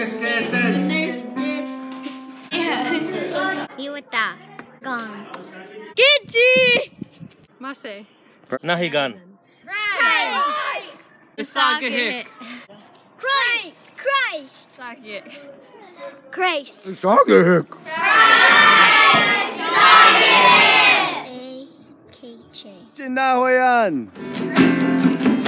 Biggest stand Iwata. Gone. Gidji! Mase. Nahigan. Isagahik. Christ! Christ! Sagik. Christ! Sagahik. A-K-J. Chinahoyan. Christ.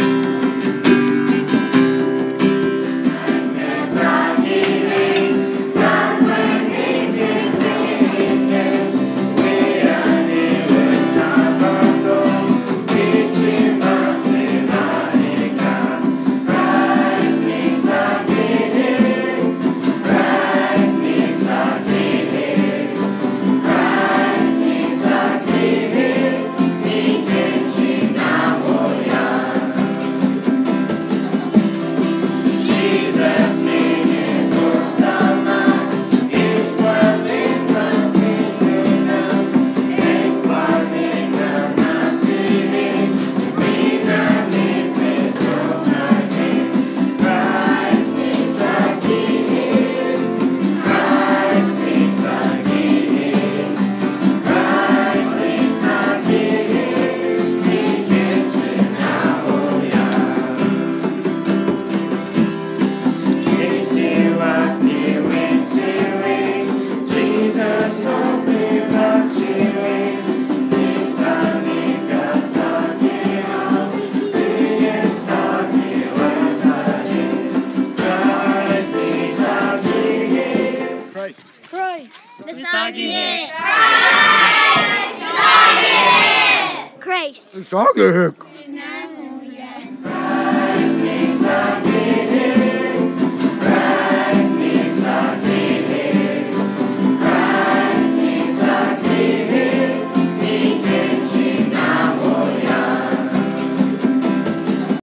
Christ! Isagihik. Christ! Sagahik. Christ!